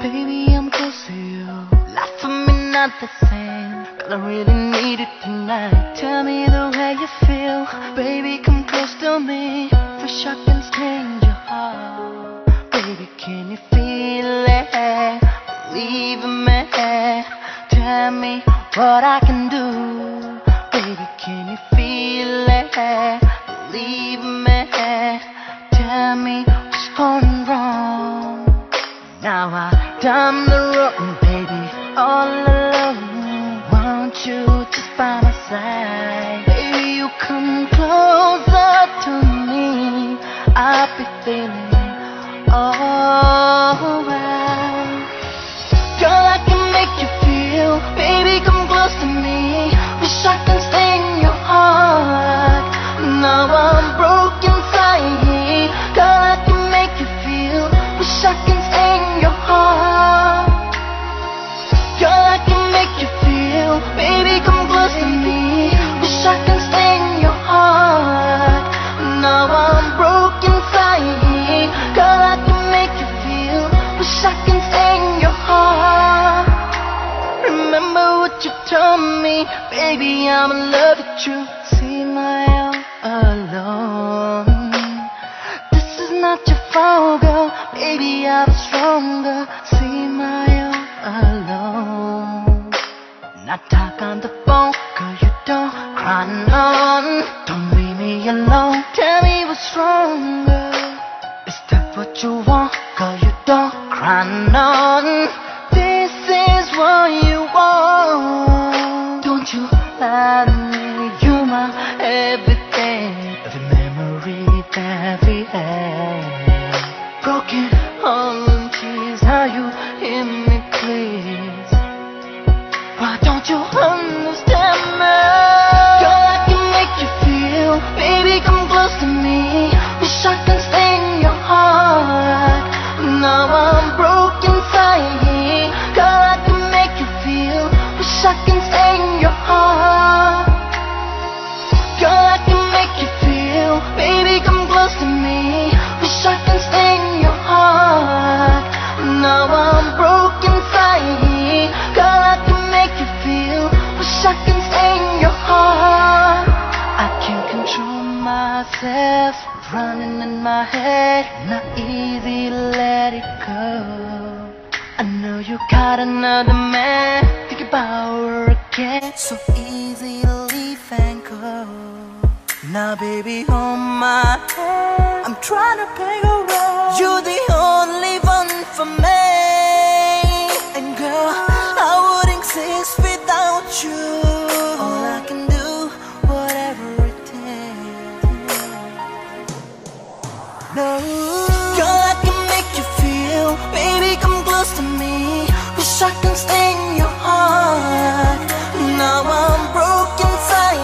Baby, I'm close to you. Life for me not the same, but I really need it tonight. Tell me the way you feel, baby, come close to me. Wish I can change your heart, baby, can you feel it? Believe me, tell me what I can do, baby, can you feel it? Believe me, tell me what's going wrong. Now I done the road, baby, all alone. Want you just by my side, baby, you come closer baby, I'm in love with you. See my all alone. This is not your fault, girl. Baby, I was stronger. See my all alone. Not talk on the phone, girl, you don't cry on. Don't leave me alone. Tell me what's wrong, girl. Is that what you want, girl? You don't cry on. This is what you to me. Wish I can stay in your heart. Now I'm inside. Girl, I can make you feel. Wish I stay in your heart. Girl, I can make you feel. Baby, come close to me. Wish I can stay in your heart. Myself. Running in my head. Not easy to let it go. I know you got another man. Think about her again. So easy to leave and go. Now, baby, hold my hand. I'm trying to play a role. You're the only one for me. In your heart. Now I'm broken inside.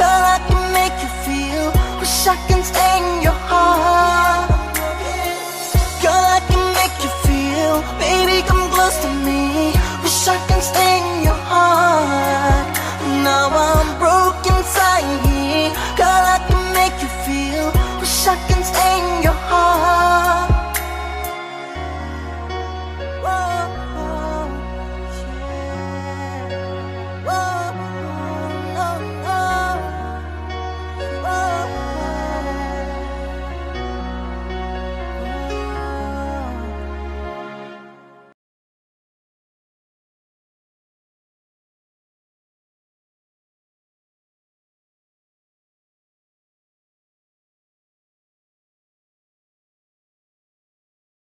Girl, I can make you feel. In your heart. Girl, I can make you feel. Baby, come close to me. Wish I can stay in